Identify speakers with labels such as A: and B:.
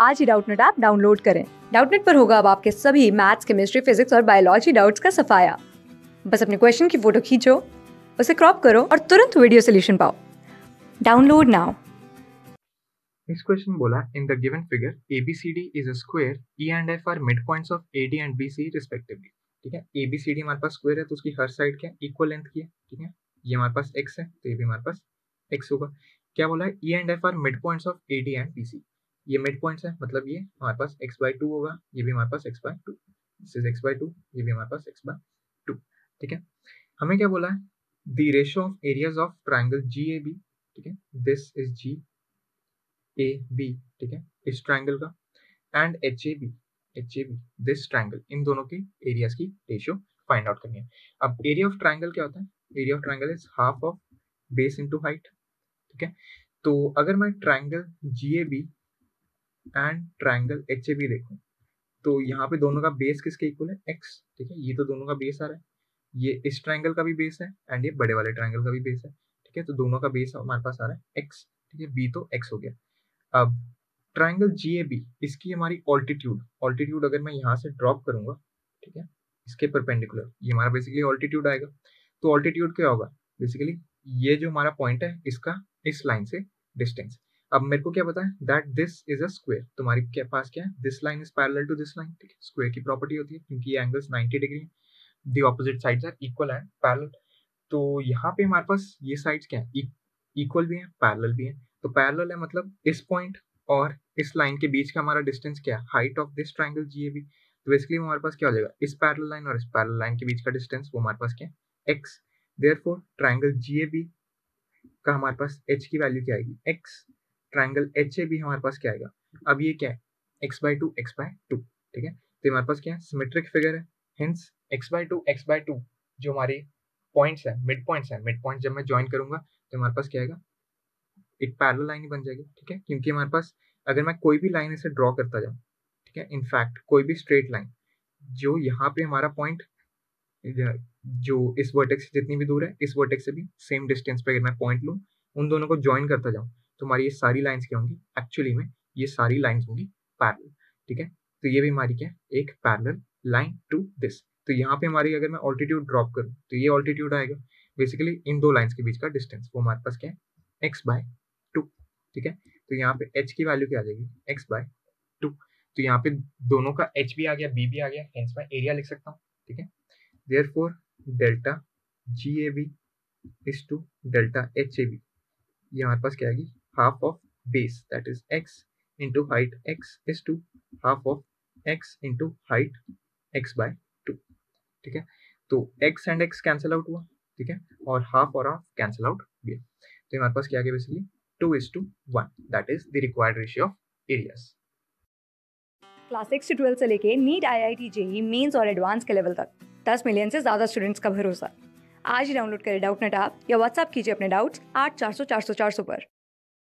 A: आज ही Doubtnut app download करें। डाउटनेट पर होगा अब आपके सभी मैथ्स, केमिस्ट्री, फिजिक्स और बायोलॉजी डाउट्स का सफाया। बस अपने क्वेश्चन की फ़ोटो खींचो, उसे क्रॉप करो और तुरंत वीडियो सोल्यूशन पाओ। Download now.
B: Next question बोला, in the given figure ABCD is a square E and F are midpoints of AD and BC respectively. ठीक है? ABCD हमारे पास स्क्वायर है तो उसकी हर साइड क्या इक्वल लेंथ की है। ठीक है? ये हमारे पास x है तो ये भी हमारे पास x होगा। क्या बोला E and F are midpoints of AD and BC ये मिड पॉइंट्स है मतलब ये हमारे पास एक्स बाई टू होगा, ये भी हमारे पास x by two this is x by two ये भी हमारे पास एक्स बाई टू ठीक है? हमें क्या बोला है? The ratio of areas of triangle G A B ठीक है? This is G A B ठीक है? इस ट्राइंगल का and H A B H A B this triangle इन दोनों के एरियाज़ की रेशियो फाइंड आउट करनी है। अब एरिया ऑफ़ ट्राइंगल क्या होता है? Area of triangle is half of base into height ठीक है? तो अगर मैं triangle G A B and triangle H A B देखूँ। तो यहाँ पे दोनों का बेस किसके इक्वल है? एक्स ठीक है? ये तो दोनों का बेस आ रहा है। ये इस ट्राइंगल का भी बेस है एंड ये बड़े वाले ट्राइंगल का भी बेस है, ठीक है? तो दोनों का बेस हमारे पास आ रहा है एक्स ठीक है? बी तो एक्स हो गया। अब ट्राइंगल जी ए बी इसकी हमारी ऑल्टीट्यूड ऑल्टीट्यूड अगर मैं यहाँ से ड्रॉप करूँगा, ठीक है? इसके परपेंडिकुलर ये हमारा बेसिकली ऑल्टीट्यूड आएगा। तो ऑल्टीट्यूड क्या होगा? बेसिकली ये जो हमारा पॉइंट है, इसका इस लाइन से डिस्टेंस अब मेरे को क्या पता है? That this is a square तुम्हारी के पास क्या है? This line is parallel to this line ठीक है? स्क्वायर की प्रॉपर्टी होती है, क्योंकि ये एंगल्स 90 डिग्री है। The opposite sides are equal and parallel तो यहाँ पे हमारे पास ये साइड्स क्या है? इक्वल भी है पैरेलल भी है। तो पैरेलल है मतलब इस पॉइंट और इस लाइन के बीच का हमारा डिस्टेंस क्या है? Height of this triangle G A B तो बेसिकली हमारे पास क्या हो जाएगा? इस पैरेलल लाइन और इस पैरेलल लाइन के बीच का डिस्टेंस वो हमारे पास क्या है? X therefore triangle G A B का हमारे पास एच की वैल्यू क्या आएगी? एक्स ट्राइंगल एच ए भी हमारे पास क्या आएगा? अब ये क्या है? X by two x by two ठीक है? तो हमारे पास क्या है? सिमेट्रिक फिगर है। Hence x by two x by two जो हमारे पॉइंट्स है मिड पॉइंट्स है मिड पॉइंट जब मैं ज्वाइन करूँगा तो हमारे पास क्या आएगा? एक पैरल लाइन ही बन जाएगी, ठीक है? क्योंकि हमारे पास अगर मैं कोई भी लाइन इसे ड्रॉ करता जाऊँ, ठीक है? इनफैक्ट कोई भी स्ट्रेट लाइन जो यहाँ पे हमारा पॉइंट जो इस वर्टेक्स से जितनी भी दूर है, इस वर्टेक्स से भी सेम डिस्टेंस पे अगर मैं पॉइंट लूँ, उन दोनों को ज्वाइन करता जाऊँ तो हमारी ये सारी लाइन्स क्या होंगी? एक्चुअली में ये सारी लाइन्स होंगी पैरल ठीक है? तो ये भी हमारी क्या है? एक पैरल लाइन टू दिस तो यहाँ पे हमारी अगर मैं ऑल्टीट्यूड ड्रॉप करूँ तो ये ऑल्टीट्यूड आएगा। बेसिकली इन दो लाइन्स के बीच का डिस्टेंस वो हमारे पास क्या है? एक्स बाय टू ठीक है? तो यहाँ पे एच की वैल्यू क्या आ जाएगी? एक्स बाय टू तो यहाँ पे दोनों का एच भी आ गया बी भी आ गया हेंस मैं एरिया लिख सकता हूँ, ठीक है? Therefore delta G A B is two delta H A B ये हमारे पास क्या आएगी? Half of base, that is x into height x is to half of x into height x by 2 ठीक है? तो x and x cancel out हुआ, ठीक है? और हाफ़ और हाफ़ कैंसिल आउट भी तो हमारे पास क्या आ गया basically two is to one that is the required ratio of areas
A: class six से ट्वेल्थ से लेके NEET I I T JEE mains और एडवांस के लेवल तक, दस मिलियन से ज़्यादा स्टूडेंट्स का भरोसा। आज ही डाउनलोड करें डाउट नेट आप या व्हाट्सअप कीजिए अपने डाउट्स आठ चार सौ चार सौ चार सौ पर।